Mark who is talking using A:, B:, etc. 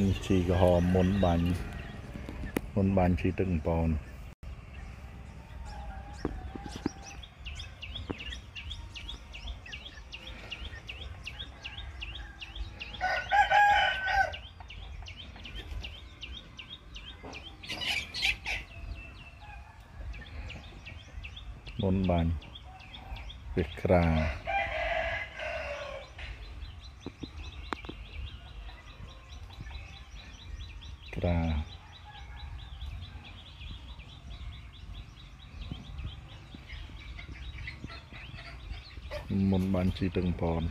A: នេះជីក្រហមមុនបាញ់មុនបាញ់ជីទឹកកំពនមុនបាញ់វាក្រា ក្រាមុនបានជីទឹកកំពន